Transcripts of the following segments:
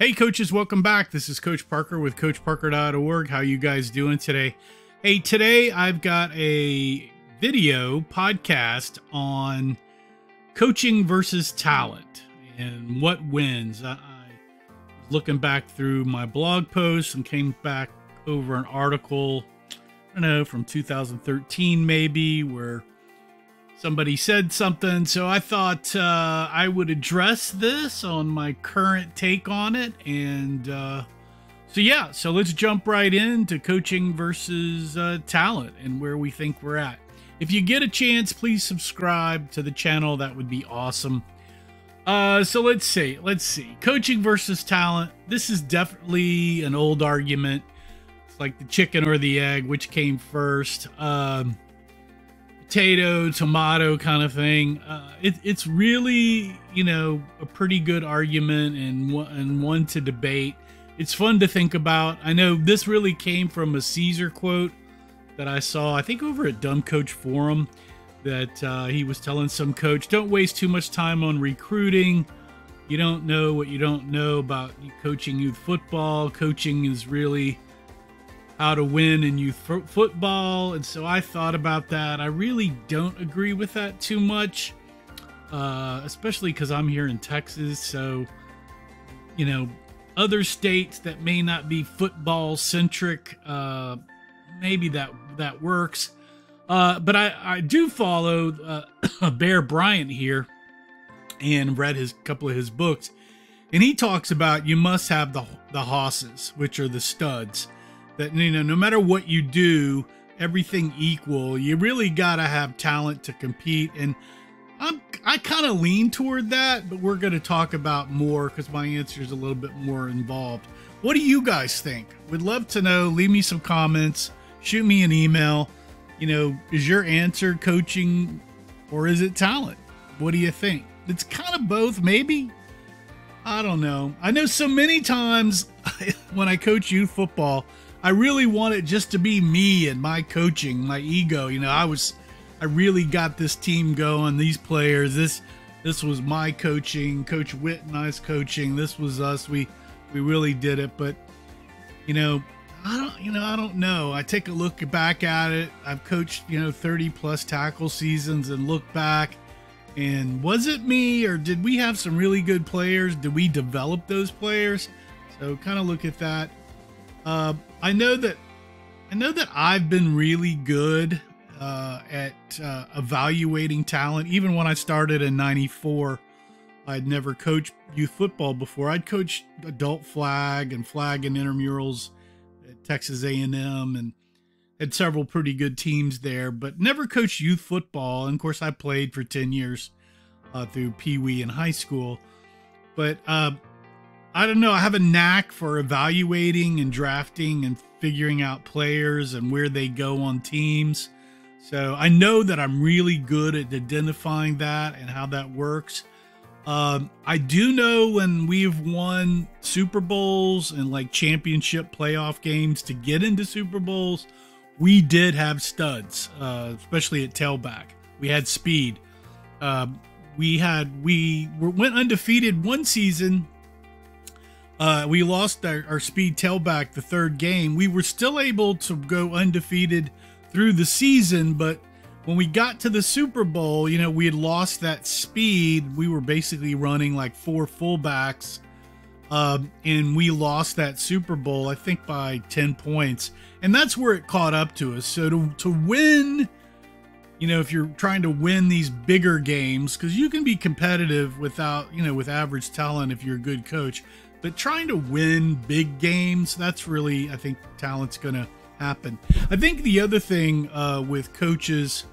Hey coaches, welcome back. This is Coach Parker with coachparker.org. How you guys doing today? Hey, today I've got a video podcast on coaching versus talent and what wins. I, I was looking back through my blog posts and came back over an article, I don't know, from 2013 maybe, where somebody said something. So I thought uh, I would address this on my current take on it. And uh, so, yeah, so let's jump right into coaching versus uh, talent and where we think we're at. If you get a chance, please subscribe to the channel. That would be awesome. Uh, so let's see. Let's see. Coaching versus talent. This is definitely an old argument. It's like the chicken or the egg, which came first. Um, potato, tomato kind of thing. Uh, it, it's really, you know, a pretty good argument and, and one to debate. It's fun to think about. I know this really came from a Cisar quote that I saw, I think over at Dumb Coach Forum, that uh, he was telling some coach, don't waste too much time on recruiting. You don't know what you don't know about coaching youth football. Coaching is really how to win in youth football. And so I thought about that. I really don't agree with that too much, uh, especially because I'm here in Texas. So, you know, other states that may not be football centric, uh, maybe that that works. Uh, but I, I do follow uh, Bear Bryant here and read his couple of his books. And he talks about you must have the the hosses, which are the studs that you know no matter what you do everything equal you really got to have talent to compete. And i'm i kind of lean toward that but we're to talk about more because my answer is a little bit more involved. What do you guys think? Would love to know. Leave me some comments. Shoot me an email. You know is your answer coaching or is it talent? What do you think? It's kind of both maybe. I don't know. I know so many times when i coach youth football I really want it just to be me and my coaching, my ego. You know, I was, I really got this team going. These players, this, this was my coaching. Coach Witt and I's coaching. This was us. We, we really did it. But, you know, I don't, you know, I don't know. I take a look back at it. I've coached, you know, 30 plus tackle seasons and look back. And was it me or did we have some really good players? Did we develop those players? So kind of look at that. Uh, I know that I know that I've been really good uh, at uh, evaluating talent. Even when I started in '94, I'd never coached youth football before. I'd coached adult flag and flag and intramurals at Texas A&M and had several pretty good teams there, but never coached youth football. And of course, I played for 10 years uh, through Pee Wee in high school. But uh, I don't know. I have a knack for evaluating and drafting and figuring out players and where they go on teams. So I know that I'm really good at identifying that and how that works. Um, I do know when we've won Super Bowls and like championship playoff games to get into Super Bowls, we did have studs, uh, especially at tailback. We had speed. Uh, we had we were, went undefeated one season uh, we lost our, our speed tailback the third game. We were still able to go undefeated through the season, but when we got to the Super Bowl, you know, we had lost that speed. We were basically running like four fullbacks, um, and we lost that Super Bowl, I think, by 10 points. And that's where it caught up to us. So to, to win, you know, if you're trying to win these bigger games, because you can be competitive without, you know, with average talent if you're a good coach but trying to win big games, that's really, I think, talent's going to happen. I think the other thing uh, with coaches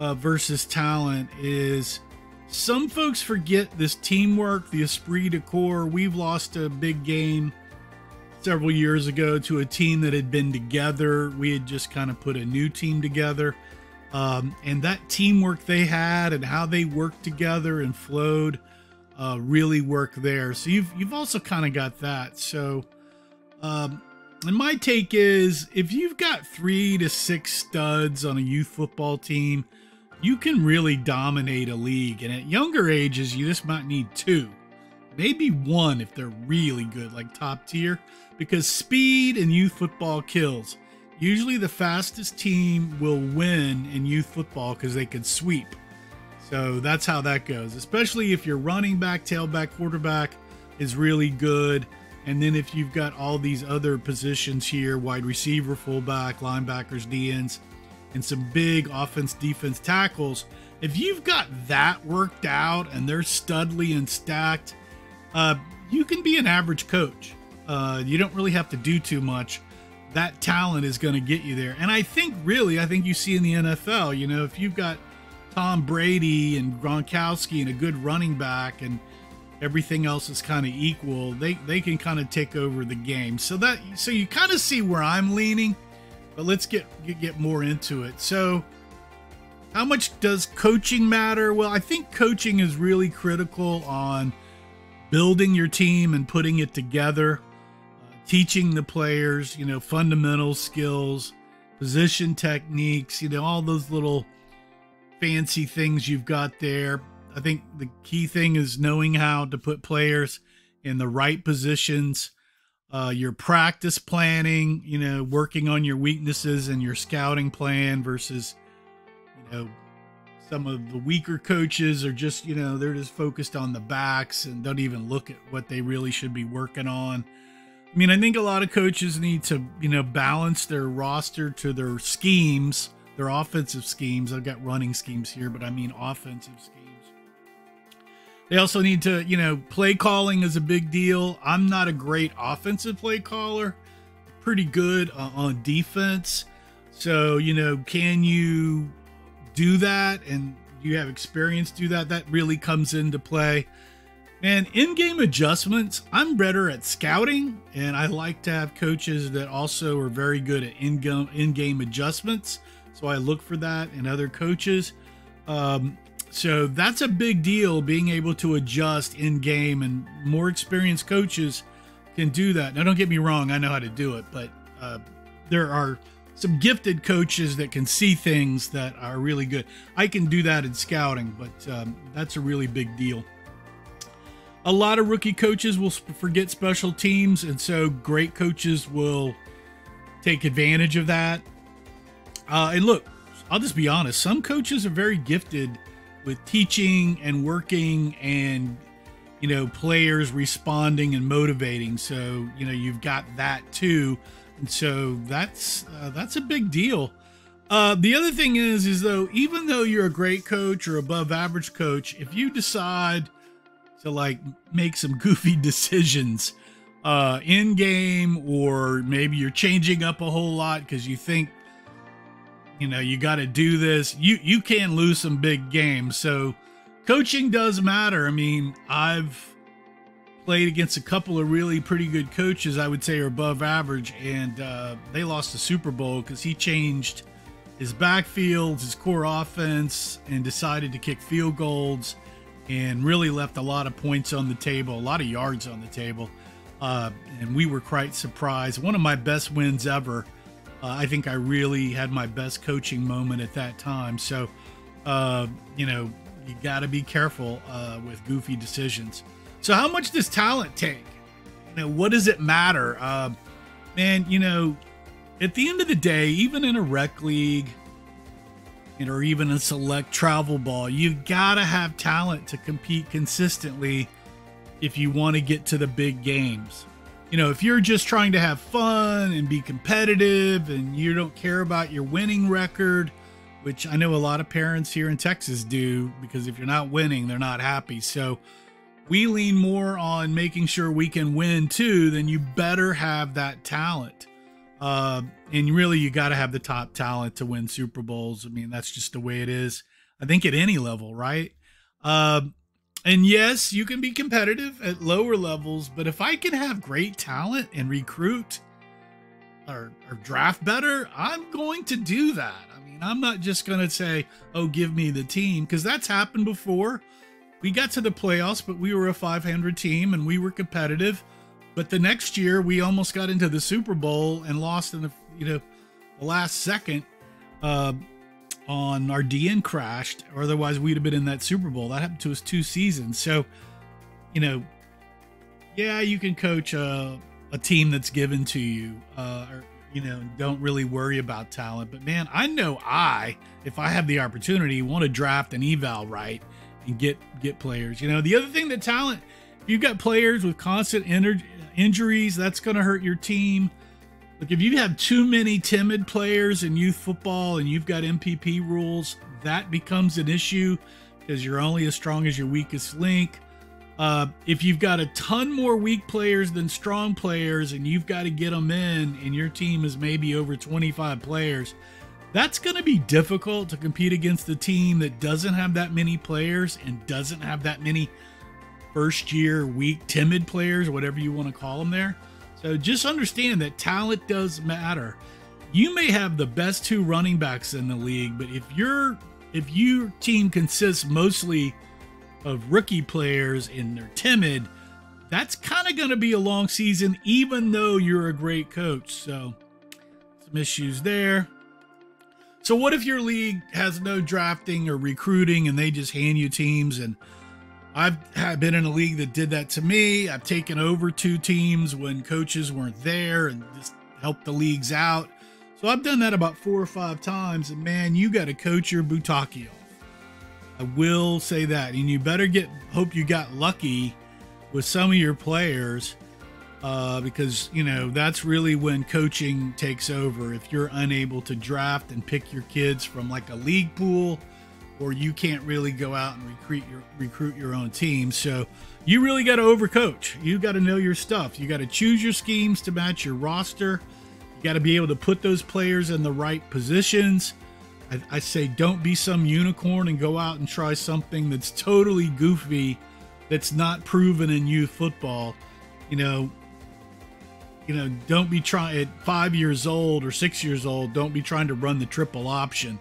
uh, versus talent is some folks forget this teamwork, the esprit de corps. We've lost a big game several years ago to a team that had been together. We had just kind of put a new team together. Um, and that teamwork they had and how they worked together and flowed uh, really work there. So you've you've also kind of got that. So, um, and my take is if you've got three to six studs on a youth football team, you can really dominate a league. And at younger ages, you just might need two. maybe one if they're really good, like top tier, because speed in youth football kills. Usually the fastest team will win in youth football because they can sweep. So that's how that goes, especially if your running back, tailback, quarterback is really good. And then if you've got all these other positions here wide receiver, fullback, linebackers, DNs, and some big offense, defense tackles if you've got that worked out and they're studly and stacked, uh, you can be an average coach. Uh, you don't really have to do too much. That talent is going to get you there. And I think, really, I think you see in the NFL, you know, if you've got Tom Brady and Gronkowski and a good running back and everything else is kind of equal, they, they can kind of take over the game. So that so you kind of see where I'm leaning, but let's get, get more into it. So how much does coaching matter? Well, I think coaching is really critical on building your team and putting it together, uh, teaching the players, you know, fundamental skills, position techniques, you know, all those little fancy things you've got there. I think the key thing is knowing how to put players in the right positions. Uh, your practice planning, you know, working on your weaknesses and your scouting plan versus you know, some of the weaker coaches are just, you know, they're just focused on the backs and don't even look at what they really should be working on. I mean, I think a lot of coaches need to, you know, balance their roster to their schemes, their offensive schemes. I've got running schemes here, but I mean offensive schemes. They also need to, you know, play calling is a big deal. I'm not a great offensive play caller, pretty good uh, on defense. So, you know, can you do that and you have experience do that, that really comes into play. And in game adjustments, I'm better at scouting, and I like to have coaches that also are very good at in game adjustments. So I look for that in other coaches. Um, so that's a big deal being able to adjust in game, and more experienced coaches can do that. Now, don't get me wrong, I know how to do it, but uh, there are some gifted coaches that can see things that are really good. I can do that in scouting, but um, that's a really big deal. A lot of rookie coaches will forget special teams, and so great coaches will take advantage of that. Uh, and look, I'll just be honest, some coaches are very gifted with teaching and working and you know players responding and motivating so you know you've got that too and so that's uh, that's a big deal. Uh, the other thing is, is though, even though you're a great coach or above average coach, if you decide to like make some goofy decisions uh, in game, or maybe you're changing up a whole lot because you think, you know, you got to do this, you you can lose some big games. So coaching does matter. I mean, I've played against a couple of really pretty good coaches, I would say are above average, and uh, they lost the Super Bowl because he changed his backfields, his core offense, and decided to kick field goals and really left a lot of points on the table, a lot of yards on the table. Uh, and we were quite surprised. One of my best wins ever. Uh, I think I really had my best coaching moment at that time. So, uh, you know, you got to be careful uh, with goofy decisions. So how much does talent take? You know, what does it matter? Uh, man, you know, at the end of the day, even in a rec league, or even a select travel ball, you've got to have talent to compete consistently if you want to get to the big games. You know, if you're just trying to have fun and be competitive and you don't care about your winning record, which I know a lot of parents here in Texas do, because if you're not winning, they're not happy. So, we lean more on making sure we can win too, then you better have that talent. Uh, and really, you got to have the top talent to win Super Bowls. I mean, that's just the way it is. I think at any level, right? Uh, and yes, you can be competitive at lower levels, but if I can have great talent and recruit or, or draft better, I'm going to do that. I mean, I'm not just going to say, oh, give me the team, because that's happened before we got to the playoffs, but we were a 500 team and we were competitive. But the next year, we almost got into the Super Bowl and lost in the you know the last second uh, on our DN crashed, or otherwise we'd have been in that Super Bowl. That happened to us two seasons. So, you know, yeah, you can coach a, a team that's given to you, uh, or, you know, don't really worry about talent. But man, I know I, if I have the opportunity, want to draft an eval right and get get players. You know, the other thing that talent, if you've got players with constant injuries, that's going to hurt your team. Look, if you have too many timid players in youth football and you've got MPP rules, that becomes an issue because you're only as strong as your weakest link. Uh, if you've got a ton more weak players than strong players and you've got to get them in, and your team is maybe over 25 players, that's going to be difficult to compete against a team that doesn't have that many players and doesn't have that many first year weak timid players, whatever you want to call them there. So just understand that talent does matter. You may have the best two running backs in the league, but if your if your team consists mostly of rookie players and they're timid, that's kind of going to be a long season, even though you're a great coach. So, some issues there. So, what if your league has no drafting or recruiting and they just hand you teams? And I've been in a league that did that to me. I've taken over two teams when coaches weren't there and just helped the leagues out. So, I've done that about four or five times. And man, you got to coach your Butaki off. I will say that, and you better get hope you got lucky with some of your players, uh, because you know that's really when coaching takes over. If you're unable to draft and pick your kids from like a league pool, or you can't really go out and recruit your recruit your own team, so you really got to overcoach. You got to know your stuff. You got to choose your schemes to match your roster. You got to be able to put those players in the right positions I, I say don't be some unicorn and go out and try something that's totally goofy, that's not proven in youth football. You know, you know, don't be trying at five years old or six years old. Don't be trying to run the triple option,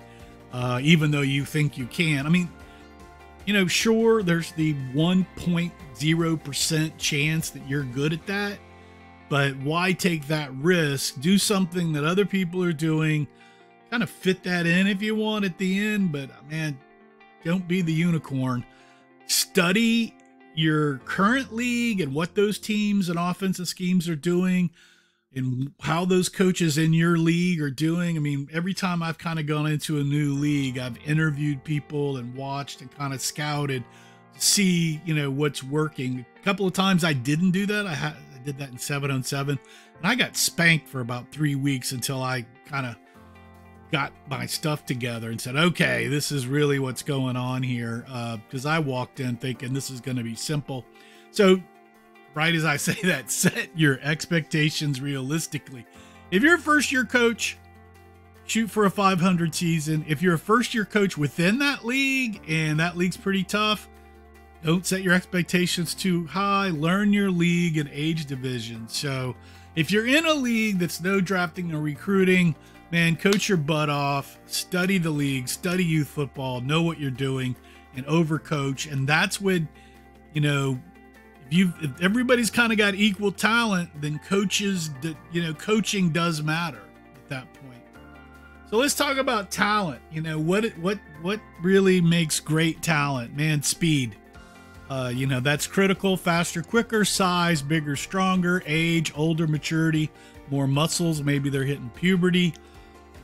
uh, even though you think you can. I mean, you know, sure, there's the 1.0% chance that you're good at that, but why take that risk? Do something that other people are doing kind of fit that in if you want at the end, but man, don't be the unicorn. Study your current league and what those teams and offensive schemes are doing and how those coaches in your league are doing. I mean, every time I've kind of gone into a new league, I've interviewed people and watched and kind of scouted to see, you know, what's working. A couple of times I didn't do that. I, had, I did that in seven on seven, and I got spanked for about three weeks until I kind of got my stuff together and said, okay, this is really what's going on here. Because uh, I walked in thinking this is going to be simple. So, right as I say that, set your expectations realistically. If you're a first year coach, shoot for a 500 season. If you're a first year coach within that league and that league's pretty tough, don't set your expectations too high. Learn your league and age division. So, if you're in a league that's no drafting or recruiting, man, coach your butt off, study the league, study youth football, know what you're doing, and overcoach. And that's when, you know, if you if everybody's kind of got equal talent, then coaches, you know, coaching does matter at that point. So let's talk about talent. You know what what what really makes great talent? Man, speed. Uh, you know that's critical. Faster, quicker, size, bigger, stronger, age, older, maturity, more muscles. Maybe they're hitting puberty.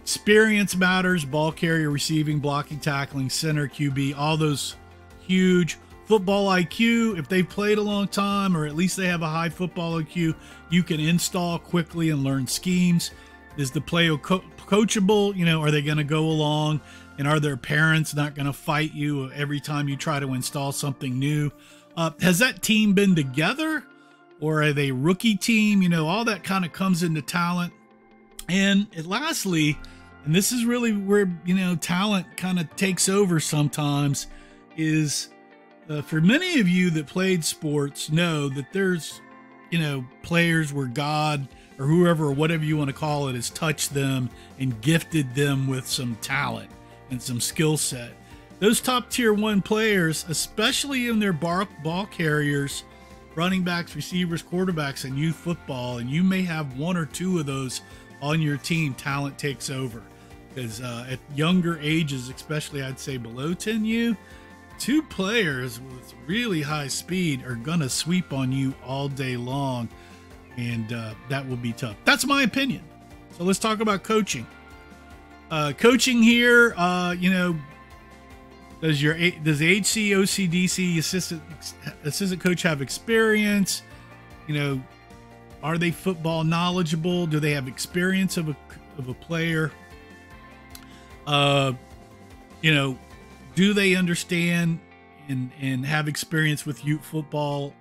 Experience matters, ball carrier, receiving, blocking, tackling, center, QB, all those huge football IQ. If they've played a long time or at least they have a high football IQ, you can install quickly and learn schemes. Is the play co- coachable? You know, are they going to go along? And are their parents not going to fight you every time you try to install something new? Uh, has that team been together or are they rookie team? You know, all that kind of comes into talent. And lastly, and this is really where you know talent kind of takes over sometimes is uh, for many of you that played sports know that there's you know players where god or whoever or whatever you want to call it has touched them and gifted them with some talent and some skill set. Those top tier one players especially in their bar- ball carriers running backs receivers quarterbacks in youth football and you may have one or two of those on your team talent takes over. Because uh, at younger ages, especially I'd say below 10U, two players with really high speed are going to sweep on you all day long, and uh, that will be tough. That's my opinion. So let's talk about coaching. Uh, coaching here, uh, you know, does your does the HC OCDC assistant assistant coach have experience? You know, are they football knowledgeable? Do they have experience of a of a player? Uh, you know, do they understand and and have experience with youth football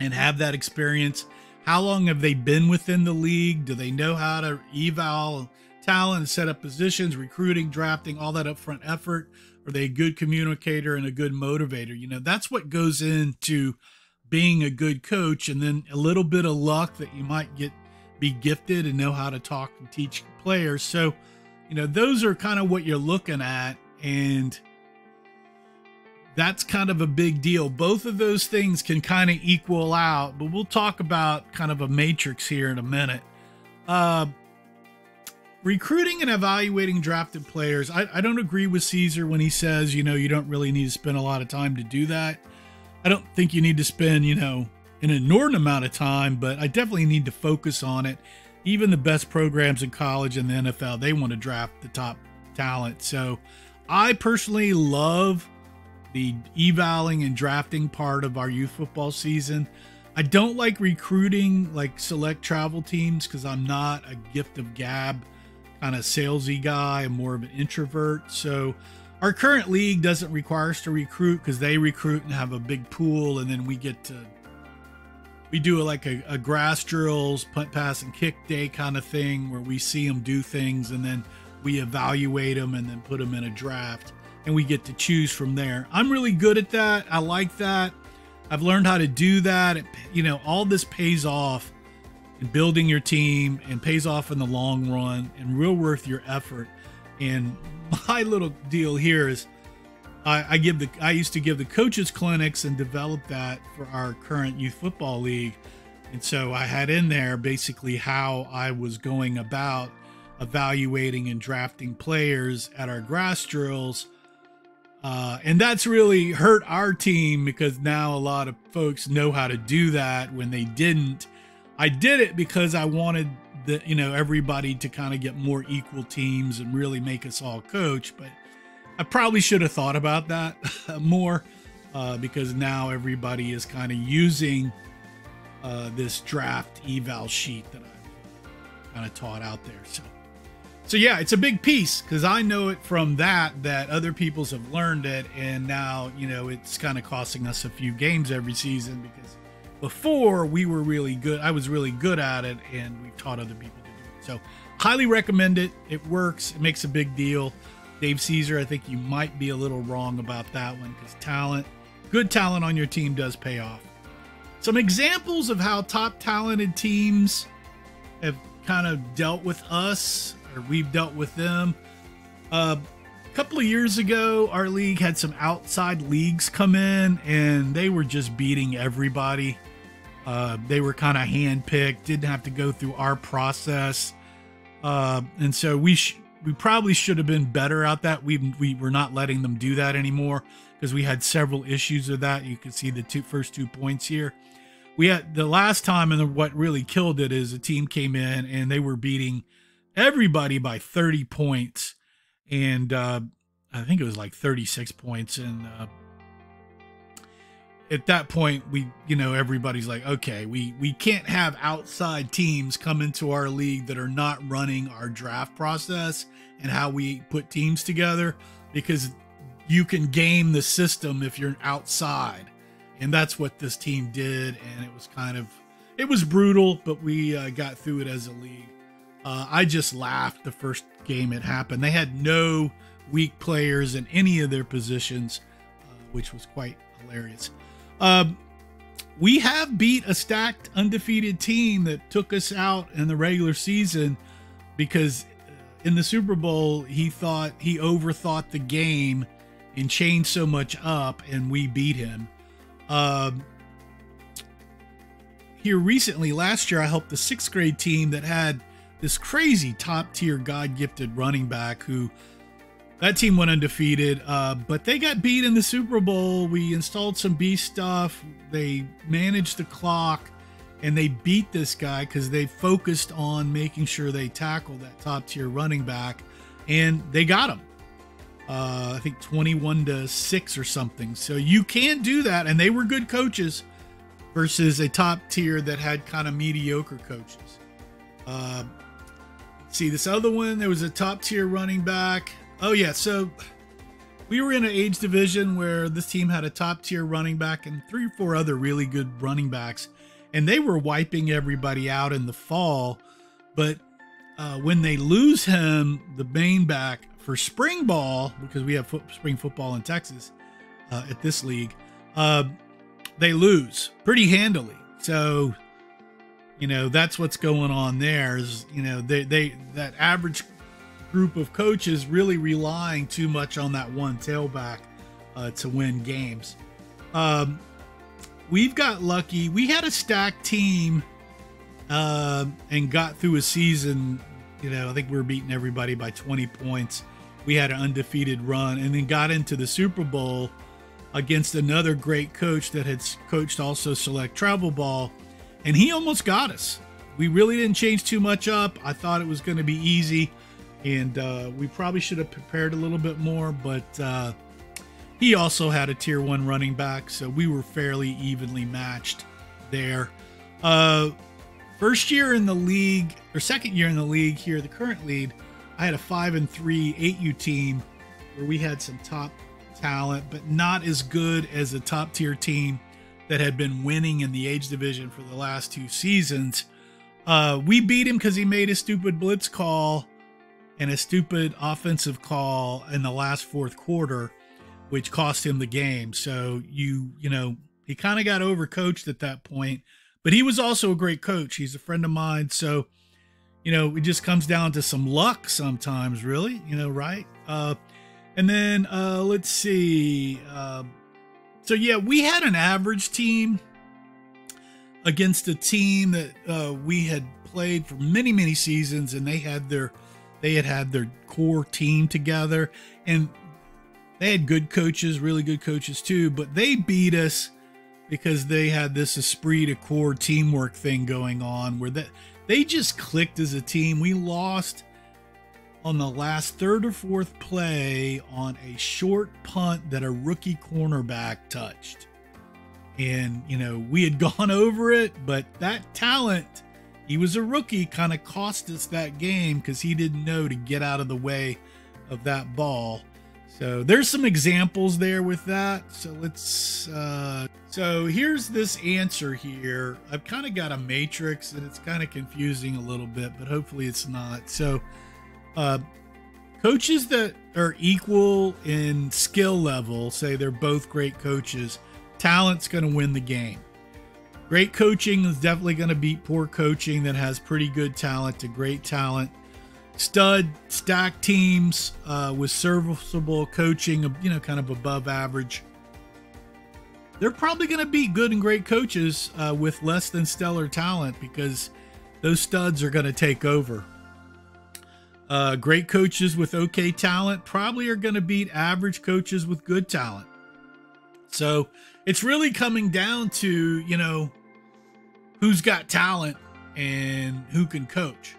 and have that experience? How long have they been within the league? Do they know how to eval talent, set up positions, recruiting, drafting, all that upfront effort? Are they a good communicator and a good motivator? You know, that's what goes into being a good coach and then a little bit of luck that you might get be gifted and know how to talk and teach players. So, you know, those are kind of what you're looking at and that's kind of a big deal. Both of those things can kind of equal out, but we'll talk about kind of a matrix here in a minute. Uh, recruiting and evaluating drafted players. I, I don't agree with Cisar when he says, you know, you don't really need to spend a lot of time to do that. I don't think you need to spend, you know, an inordinate amount of time, but I definitely need to focus on it. Even the best programs in college and the NFL, they want to draft the top talent. So I personally love the evaling and drafting part of our youth football season. I don't like recruiting like select travel teams because I'm not a gift of gab kind of salesy guy. I'm more of an introvert. So our current league doesn't require us to recruit because they recruit and have a big pool, and then we get to we do like a, a, grass drills, punt, pass, and kick day kind of thing where we see them do things and then we evaluate them and then put them in a draft and we get to choose from there. I'm really good at that. I like that. I've learned how to do that. You know, all this pays off in building your team and pays off in the long run and real worth your effort. And my little deal here is I, I give the I used to give the coaches clinics and develop that for our current youth football league. And so I had in there basically how I was going about evaluating and drafting players at our grass drills. Uh, and that's really hurt our team because now a lot of folks know how to do that when they didn't. I did it because I wanted the you know everybody to kind of get more equal teams and really make us all coach. But I probably should have thought about that more uh, because now everybody is kind of using uh, this draft eval sheet that I've kind of taught out there. So, so yeah, it's a big piece because I know it from that that other peoples have learned it, and now you know it's kind of costing us a few games every season because before we were really good. I was really good at it, and we've taught other people to do it. So, highly recommend it. It works. It makes a big deal. Dave Cisar, I think you might be a little wrong about that one because talent, good talent on your team does pay off. Some examples of how top talented teams have kind of dealt with us, or we've dealt with them. Uh, a couple of years ago, our league had some outside leagues come in, and they were just beating everybody. Uh, they were kind of handpicked, didn't have to go through our process, uh, and so we sh- we probably should have been better at that. We we were not letting them do that anymore because we had several issues with that. You can see the two first two points here. We had the last time, and what really killed it is a team came in and they were beating everybody by 30 points, and uh, I think it was like 36 points, and uh, at that point we you know everybody's like okay we we can't have outside teams come into our league that are not running our draft process and how we put teams together because you can game the system if you're outside. And that's what this team did and it was kind of it was brutal but we uh, got through it as a league uh, i just laughed the first game it happened they had no weak players in any of their positions uh, which was quite hilarious um, we have beat a stacked undefeated team that took us out in the regular season because uh, in the Super Bowl he thought he overthought the game and changed so much up, and we beat him. Um, here recently, last year, I helped the sixth grade team that had this crazy top tier God gifted running back who that team went undefeated, uh, but they got beat in the Super Bowl. We installed some B stuff. They managed the clock, and they beat this guy because they focused on making sure they tackled that top tier running back, and they got him. Uh, I think 21 to 6 or something. So you can do that. And they were good coaches versus a top tier that had kind of mediocre coaches. Uh, see this other one, there was a top tier running back. Oh, yeah. So we were in an age division where this team had a top tier running back and three or four other really good running backs. And they were wiping everybody out in the fall. But uh, when they lose him, the main back for spring ball, because we have fo- spring football in Texas uh, at this league, uh, they lose pretty handily. So, you know, that's what's going on there is, you know, they, they, that average group of coaches really relying too much on that one tailback uh, to win games. Um, we've got lucky. We had a stacked team uh, and got through a season. You know, I think we were beating everybody by 20 points. We had an undefeated run and then got into the Super Bowl against another great coach that had coached also select travel ball. And he almost got us. We really didn't change too much up. I thought it was going to be easy and uh, we probably should have prepared a little bit more. But uh, he also had a tier one running back, so we were fairly evenly matched there. Uh, first year in the league, or second year in the league here, the current lead, I had a five and three 8U team where we had some top talent, but not as good as a top tier team that had been winning in the age division for the last two seasons. Uh, we beat him because he made a stupid blitz call and a stupid offensive call in the last fourth quarter, which cost him the game. So you, you know, he kind of got overcoached at that point, but he was also a great coach. He's a friend of mine. So, you know, it just comes down to some luck sometimes, really, you know, right? Uh, and then uh, let's see. Uh, so, yeah, we had an average team against a team that uh, we had played for many, many seasons, and they had their they had had their core team together and they had good coaches, really good coaches too, but they beat us because they had this esprit de corps teamwork thing going on where that they just clicked as a team. We lost on the last third or fourth play on a short punt that a rookie cornerback touched. And, you know, we had gone over it, but that talent he was a rookie, kind of cost us that game because he didn't know to get out of the way of that ball. So there's some examples there with that. So let's, uh, so here's this answer here. I've kind of got a matrix and it's kind of confusing a little bit, but hopefully it's not. So, uh, coaches that are equal in skill level, say they're both great coaches, talent's going to win the game. Great coaching is definitely going to beat poor coaching that has pretty good talent to great talent. Stud stack teams uh, with serviceable coaching, you know, kind of above average. They're probably going to beat good and great coaches uh, with less than stellar talent because those studs are going to take over. Uh, great coaches with okay talent probably are going to beat average coaches with good talent. So it's really coming down to, you know, who's got talent and who can coach.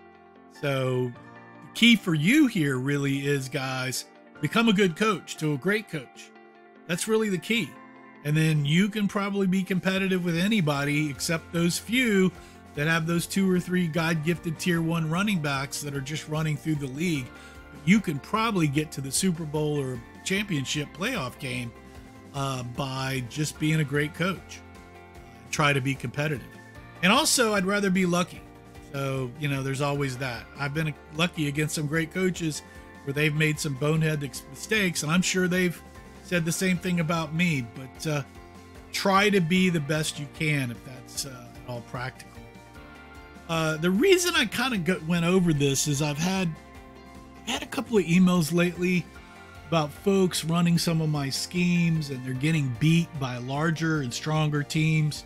So, the key for you here really is, guys, become a good coach to a great coach. That's really the key. And then you can probably be competitive with anybody except those few that have those two or three God gifted tier one running backs that are just running through the league. You can probably get to the Super Bowl or championship playoff game uh, by just being a great coach. Try to be competitive. And also, I'd rather be lucky. So, you know, there's always that. I've been lucky against some great coaches where they've made some bonehead mistakes, and I'm sure they've said the same thing about me. But uh, try to be the best you can if that's uh, all practical. Uh, the reason I kind of went over this is I've had had a couple of emails lately about folks running some of my schemes and they're getting beat by larger and stronger teams.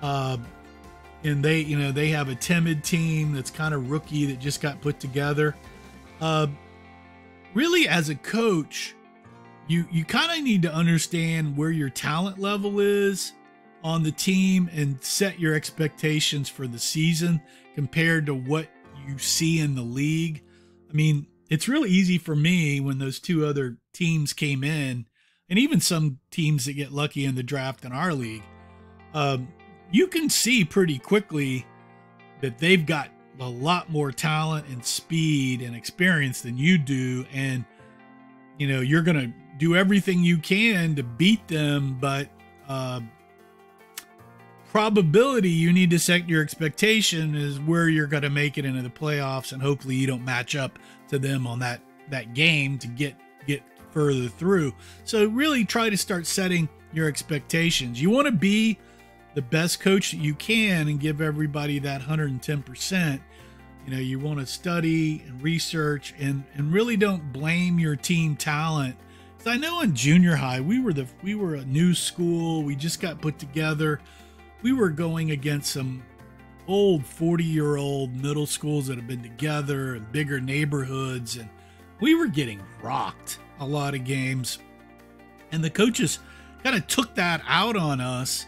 Uh, and they you know they have a timid team that's kind of rookie that just got put together uh, really as a coach, you you kind of need to understand where your talent level is on the team and set your expectations for the season compared to what you see in the league. I mean, it's really easy for me when those two other teams came in, and even some teams that get lucky in the draft in our league. Um, you can see pretty quickly that they've got a lot more talent and speed and experience than you do and you know you're gonna do everything you can to beat them but uh, probability you need to set your expectation is where you're going to make it into the playoffs and hopefully you don't match up to them on that that game to get get further through so really try to start setting your expectations you want to be the best coach that you can and give everybody that 110%. You know, you want to study and research and and really don't blame your team talent. so I know in junior high we were the we were a new school. We just got put together. We were going against some old 40 year old middle schools that have been together and bigger neighborhoods and we were getting rocked a lot of games and the coaches kind of took that out on us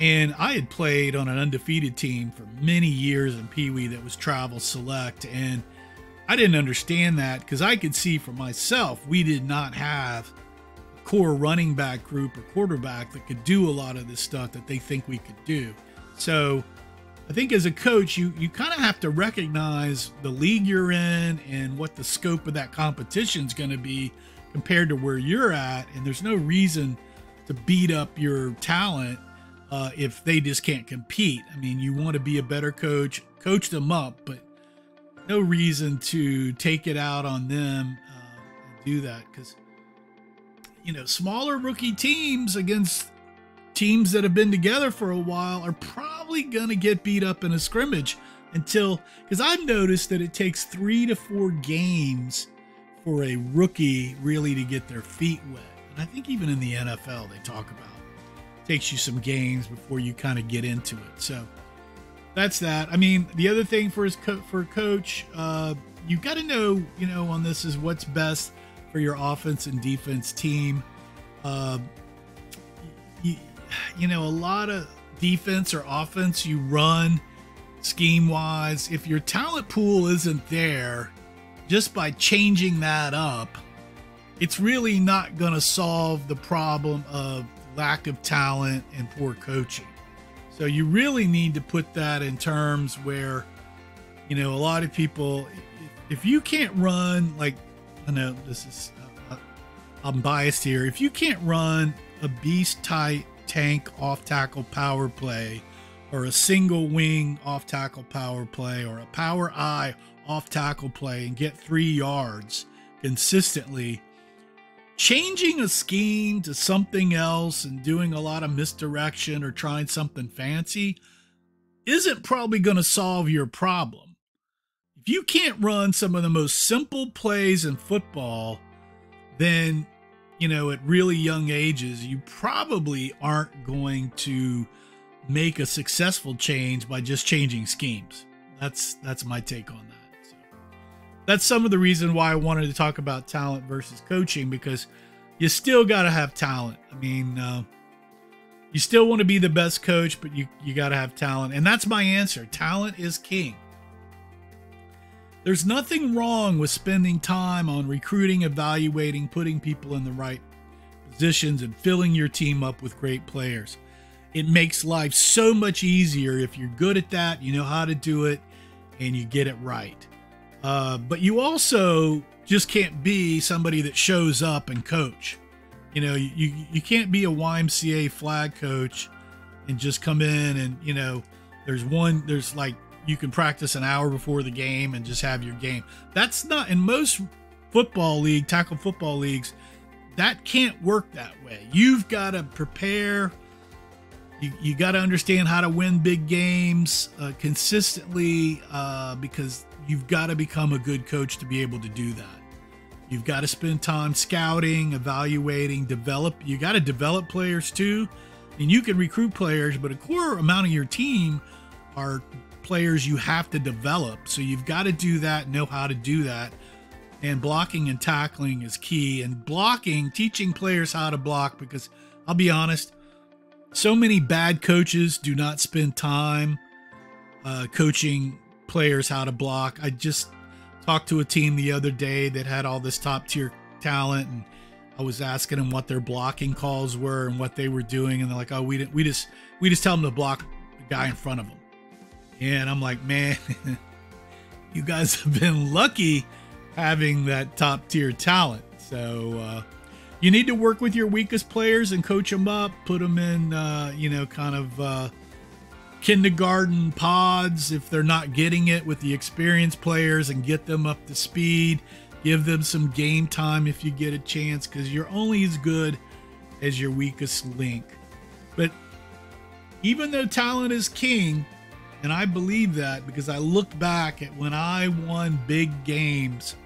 and I had played on an undefeated team for many years in Pee Wee that was travel select. And I didn't understand that because I could see for myself we did not have core running back group or quarterback that could do a lot of this stuff that they think we could do. So I think as a coach, you, you kind of have to recognize the league you're in and what the scope of that competition is going to be compared to where you're at. And there's no reason to beat up your talent uh, if they just can't compete. I mean, you want to be a better coach, coach them up, but no reason to take it out on them uh, do that because you know smaller rookie teams against teams that have been together for a while are probably going to get beat up in a scrimmage until because I've noticed that it takes three to four games for a rookie really to get their feet wet. And I think even in the NFL they talk about takes you some games before you kind of get into it. So that's that. I mean, the other thing for his co- for coach, uh, you got to know, you know, on this is what's best for your offense and defense team. Uh, you, you know, a lot of defense or offense you run scheme wise, if your talent pool isn't there, just by changing that up, it's really not going to solve the problem of lack of talent and poor coaching. So you really need to put that in terms where, you know, a lot of people, if you can't run, like, I know this is, uh, I'm biased here. If you can't run a beast tight tank off tackle power play, or a single wing off tackle power play, or a power I off tackle play and get three yards consistently, changing a scheme to something else and doing a lot of misdirection or trying something fancy isn't probably going to solve your problem. You can't run some of the most simple plays in football, then, you know, at really young ages, you probably aren't going to make a successful change by just changing schemes. That's that's my take on that that's some of the reason why I wanted to talk about talent versus coaching because you still got to have talent. I mean, uh, you still want to be the best coach, but you, you got to have talent. And that's my answer talent is king. There's nothing wrong with spending time on recruiting, evaluating, putting people in the right positions, and filling your team up with great players. It makes life so much easier if you're good at that, you know how to do it, and you get it right. Uh, but you also just can't be somebody that shows up and coach. You know, you you can't be a YMCA flag coach and just come in and you know, there's one there's like you can practice an hour before the game and just have your game. That's not in most football league, tackle football leagues, that can't work that way. You've got to prepare. You, you got to understand how to win big games uh, consistently uh, because you've got to become a good coach to be able to do that. You've got to spend time scouting, evaluating, develop. You got to develop players too. And you can recruit players, but a core amount of your team are players you have to develop. So you've got to do that, know how to do that. And blocking and tackling is key. And blocking, teaching players how to block, because I'll be honest, so many bad coaches do not spend time uh, coaching players how to block. I just talked to a team the other day that had all this top tier talent, and I was asking them what their blocking calls were and what they were doing, and they're like, "Oh, we didn't. We just we just tell them to block the guy in front of them." And I'm like, "Man, you guys have been lucky having that top tier talent." So uh, you need to work with your weakest players and coach them up, put them in, uh, you know, kind of. Uh, kindergarten pods if they're not getting it with the experienced players and get them up to speed. Give them some game time if you get a chance because you're only as good as your weakest link. But even though talent is king, and I believe that because I look back at when I won big games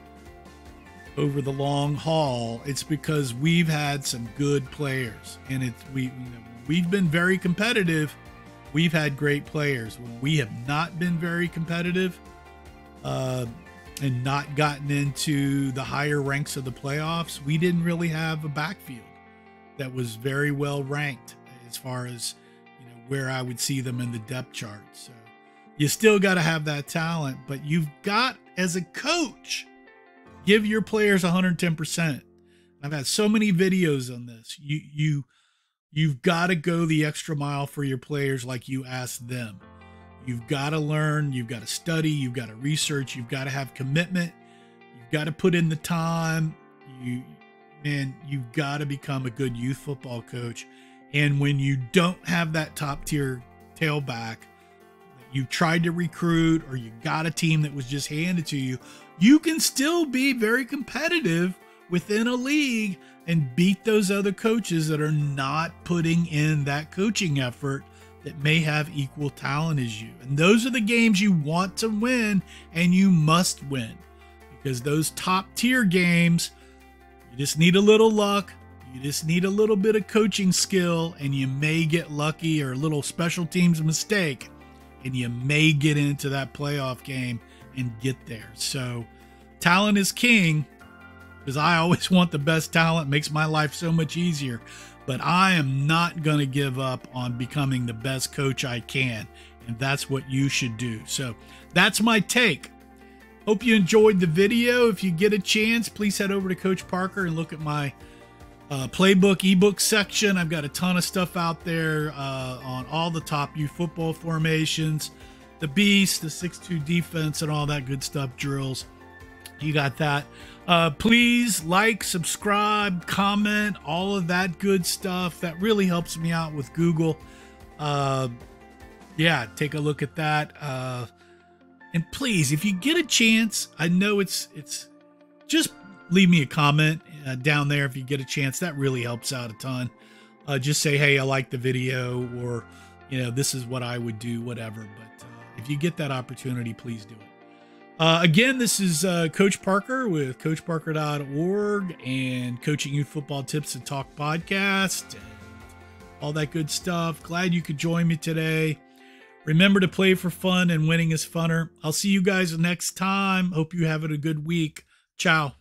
over the long haul, it's because we've had some good players and it's we you know, we've been very competitive we've had great players. When we have not been very competitive uh, and not gotten into the higher ranks of the playoffs, we didn't really have a backfield that was very well ranked as far as you know where I would see them in the depth chart. So you still got to have that talent, but you've got as a coach give your players 110%. I've had so many videos on this. You you You've got to go the extra mile for your players like you asked them. You've got to learn, you've got to study, you've got to research, you've got to have commitment, you've got to put in the time. You man, you've got to become a good youth football coach. And when you don't have that top tier tailback you tried to recruit or you got a team that was just handed to you, you can still be very competitive within a league and beat those other coaches that are not putting in that coaching effort that may have equal talent as you. And those are the games you want to win and you must win because those top tier games, you just need a little luck. You just need a little bit of coaching skill and you may get lucky or a little special teams mistake and you may get into that playoff game and get there. So, talent is king because I always want the best talent, makes my life so much easier. But I am not going to give up on becoming the best coach I can. And that's what you should do. So that's my take. Hope you enjoyed the video. If you get a chance, please head over to Coach Parker and look at my uh, playbook ebook section. I've got a ton of stuff out there uh, on all the top U football formations, the beast, the 6 2 defense, and all that good stuff, drills. You got that. Uh, please like, subscribe, comment, all of that good stuff. That really helps me out with Google. Uh, yeah, take a look at that. Uh, and please, if you get a chance, I know it's it's just leave me a comment uh, down there if you get a chance. That really helps out a ton. Uh, just say, hey, I like the video, or you know, this is what I would do, whatever. But uh, if you get that opportunity, please do it. Uh, again, this is uh, Coach Parker with CoachParker.org and Coaching Youth Football Tips and Talk podcast and all that good stuff. Glad you could join me today. Remember to play for fun and winning is funner. I'll see you guys next time. Hope you have a good week. Ciao.